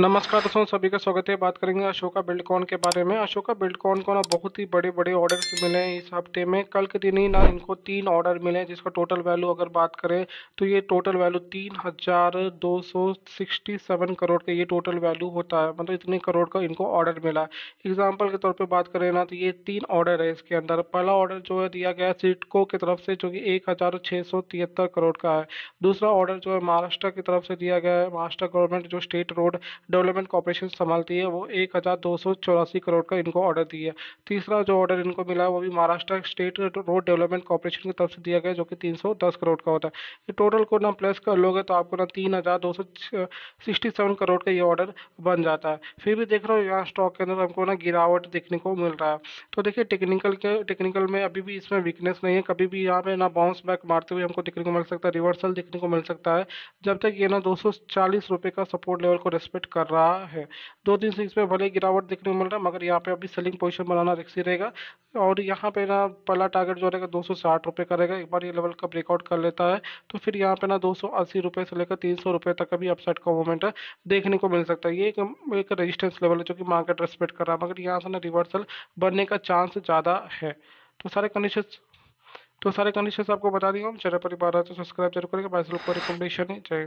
नमस्कार दोस्तों, सभी का स्वागत है। बात करेंगे अशोका बिल्डकॉन के बारे में। अशोका बिल्डकॉन को ना बहुत ही बड़े बड़े ऑर्डर्स मिले हैं इस हफ़्ते में। कल के दिन ही ना इनको तीन ऑर्डर मिले हैं, जिसका टोटल वैल्यू अगर बात करें तो ये टोटल वैल्यू तीन हज़ार दो सौ सिक्सटी सेवन करोड़ का ये टोटल वैल्यू होता है। मतलब इतने करोड़ का इनको ऑर्डर मिला है। एग्ज़ाम्पल के तौर पर बात करें ना तो ये तीन ऑर्डर है इसके अंदर। पहला ऑर्डर जो है दिया गया सिटको की तरफ़ से, जो कि एक हज़ार छः सौ तिहत्तर करोड़ का है। दूसरा ऑर्डर जो है महाराष्ट्र की तरफ़ से दिया गया है। महाराष्ट्र गवर्नमेंट जो स्टेट रोड डेवलपमेंट कॉर्पोरेशन संभालती है, वो एक हज़ार दो सौ चौरासी करोड़ का इनको ऑर्डर दिया तीसरा जो ऑर्डर इनको मिला है वो भी Maharashtra state road development corporation की तरफ़ से दिया गया, जो कि तीन सौ दस करोड़ का होता है। टोटल को ना प्लस कर लोगे तो आपको ना तीन हज़ार दो सौ सिक्सटी सेवन करोड़ का ये ऑर्डर बन जाता है। फिर भी देख रहे हो, यहाँ स्टॉक के अंदर हमको ना गिरावट देखने को मिल रहा है। तो देखिए टेक्निकल के टेक्निकल में अभी भी इसमें वीकनेस नहीं है। कभी भी यहाँ पे ना बाउंस बैक मारते हुए हमको देखने को मिल सकता है रिवर्सल देखने को मिल सकता है। जब तक ये ना दो सौ चालीस रुपये का सपोर्ट लेवल को रेस्पेक्ट कर रहा है। दो दिन से इसमें भले गिरावट देखने को मिल रहा है मगर यहाँ पे अभी सेलिंग पोजीशन बनाना रिक्सी रहेगा। और यहाँ पे ना पहला टारगेट जो रहेगा दो सौ साठ रुपये का रहेगा। एक बार ये लेवल का ब्रेकआउट कर लेता है तो फिर यहाँ पे ना दो सौ अस्सी रुपये से लेकर तीन सौ रुपये तक का भी अपसाइड का मूवमेंट देखने को मिल सकता है। ये एक, एक रजिस्टेंस लेवल है जो कि मार्केट रेस्पेक्ट कर रहा है मगर यहाँ से ना रिवर्सल बनने का चांस ज़्यादा है। तो सारे कंडीशन तो सारे कंडीशन आपको बता दिए हम चैनल पर बार तो सब्सक्राइब ज़रूर करेंगे बाईस लोग को रिकमेंडेशन है जय